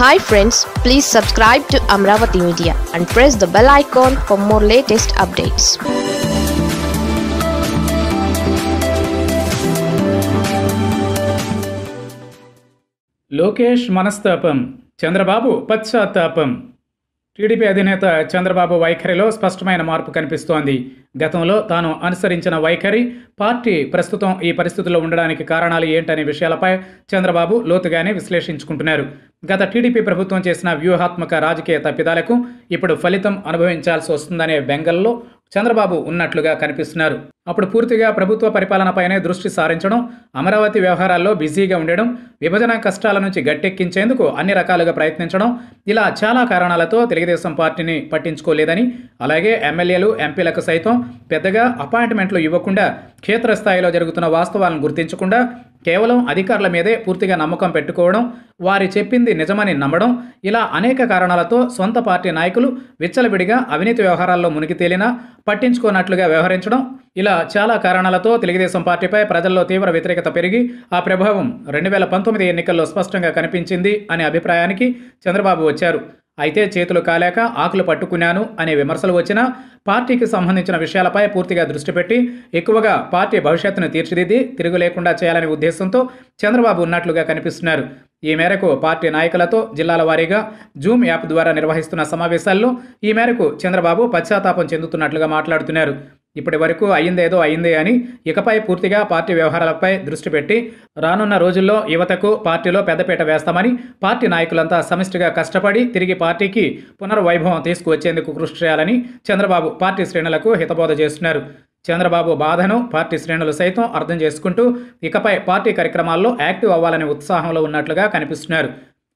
Hi friends please subscribe to Amaravati media and press the bell icon for more latest updates Lokesh మనస్తాపం చంద్రబాబు పశ్చాత్తాపం. TDP అధినేత చంద్రబాబు వైఖరిలో స్పష్టమైన మార్పు కనిపిస్తోంది. గతంలో తాను అనుసరించిన వైఖరి పార్టీ ప్రస్తుతం ఈ పరిస్థితుల్లో ఉండడానికి కారణాలు ఏంటనే విషయాలపై చంద్రబాబు లోతుగానే విశ్లేషించుకుంటున్నారు. గత టీడీపీ ప్రభుత్వం చేసిన వ్యూహాత్మక రాజకీయ తప్పిదాలకు ఇప్పుడు ఫలితం అనుభవించాల్సి వస్తుందనే బెంగల్లో చంద్రబాబు ఉన్నట్లుగా కనిపిస్తున్నారు. అప్పుడు పూర్తిగా ప్రభుత్వ పరిపాలనపైనే దృష్టి సారించడం అమరావతి వ్యవహారాల్లో బిజీగా ఉండడం విభజన కష్టాల నుంచి గట్టెక్కించేందుకు అన్ని రకాలుగా ప్రయత్నించడం ఇలా చాలా కారణాలతో తెలుగుదేశం పార్టీని పట్టించుకోలేదని అలాగే ఎమ్మెల్యేలు ఎంపీలకు సైతం పెద్దగా అపాయింట్మెంట్లు ఇవ్వకుండా క్షేత్రస్థాయిలో జరుగుతున్న వాస్తవాలను గుర్తించకుండా కేవలం అధికారుల మీదే పూర్తిగా నమ్మకం పెట్టుకోవడం వారి చెప్పింది నిజమని నమ్మడం ఇలా అనేక కారణాలతో సొంత పార్టీ నాయకులు విచ్చలవిడిగా అవినీతి వ్యవహారాల్లో మునిగి తేలినా పట్టించుకోనట్లుగా వ్యవహరించడం ఇలా చాలా కారణాలతో తెలుగుదేశం పార్టీపై ప్రజల్లో తీవ్ర వ్యతిరేకత పెరిగి ఆ ప్రభావం రెండు వేల పంతొమ్మిది ఎన్నికల్లో స్పష్టంగా కనిపించింది అనే అభిప్రాయానికి చంద్రబాబు వచ్చారు. అయితే చేతులు కాలేక ఆకులు పట్టుకున్నాను అనే విమర్శలు వచ్చినా పార్టీకి సంబంధించిన విషయాలపై పూర్తిగా దృష్టి పెట్టి ఎక్కువగా పార్టీ భవిష్యత్తును తీర్చిదిద్ది తిరుగు లేకుండా చేయాలనే ఉద్దేశంతో చంద్రబాబు ఉన్నట్లుగా కనిపిస్తున్నారు. ఈ మేరకు పార్టీ నాయకులతో జిల్లాల వారీగా జూమ్ యాప్ ద్వారా నిర్వహిస్తున్న సమావేశాల్లో ఈ మేరకు చంద్రబాబు పశ్చాత్తాపం చెందుతున్నట్లుగా మాట్లాడుతున్నారు. ఇప్పటి వరకు అయిందేదో అయిందే అని ఇకపై పూర్తిగా పార్టీ వ్యవహారాలపై దృష్టి పెట్టి రానున్న రోజుల్లో యువతకు పార్టీలో పెద్దపీట వేస్తామని పార్టీ నాయకులంతా సమిష్టిగా కష్టపడి తిరిగి పార్టీకి పునర్వైభవం తీసుకువచ్చేందుకు కృషి చేయాలని చంద్రబాబు పార్టీ శ్రేణులకు హితబోధ చేస్తున్నారు. చంద్రబాబు బాధను పార్టీ శ్రేణులు సైతం అర్థం చేసుకుంటూ ఇకపై పార్టీ కార్యక్రమాల్లో యాక్టివ్ అవ్వాలనే ఉత్సాహంలో ఉన్నట్లుగా కనిపిస్తున్నారు.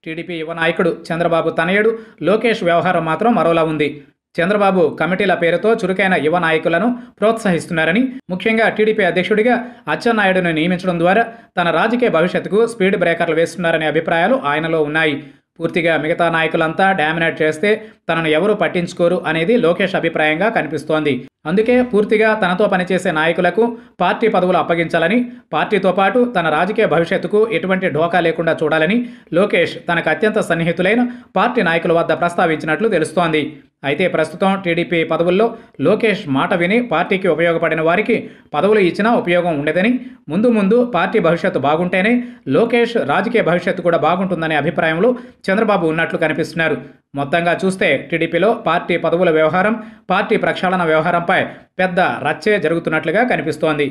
టీడీపీ యువ నాయకుడు చంద్రబాబు తనయుడు లోకేష్ వ్యవహారం మాత్రం మరోలా ఉంది. చంద్రబాబు కమిటీల పేరుతో చురుకైన యువ నాయకులను ప్రోత్సహిస్తున్నారని ముఖ్యంగా టీడీపీ అధ్యక్షుడిగా అచ్చెన్నాయుడును నియమించడం ద్వారా తన రాజకీయ భవిష్యత్తుకు స్పీడ్ బ్రేకర్లు వేస్తున్నారనే అభిప్రాయాలు ఆయనలో ఉన్నాయి. పూర్తిగా మిగతా నాయకులంతా డామినేట్ చేస్తే తనను ఎవరూ పట్టించుకోరు అనేది లోకేష్ అభిప్రాయంగా కనిపిస్తోంది. అందుకే పూర్తిగా తనతో పనిచేసే నాయకులకు పార్టీ పదవులు అప్పగించాలని పార్టీతో పాటు తన రాజకీయ భవిష్యత్తుకు ఎటువంటి ఢోకా లేకుండా చూడాలని లోకేష్ తనకు అత్యంత సన్నిహితులైన పార్టీ నాయకుల వద్ద ప్రస్తావించినట్లు తెలుస్తోంది. అయితే ప్రస్తుతం టీడీపీ పదవుల్లో లోకేష్ మాట విని పార్టీకి ఉపయోగపడిన వారికి పదవులు ఇచ్చినా ఉపయోగం ఉండదని ముందు ముందు పార్టీ భవిష్యత్తు బాగుంటేనే లోకేష్ రాజకీయ భవిష్యత్తు కూడా బాగుంటుందనే అభిప్రాయంలో చంద్రబాబు ఉన్నట్లు కనిపిస్తున్నారు. మొత్తంగా చూస్తే టీడీపీలో పార్టీ పదవుల వ్యవహారం పార్టీ ప్రక్షాళన వ్యవహారంపై పెద్ద రచ్చే జరుగుతున్నట్లుగా కనిపిస్తోంది.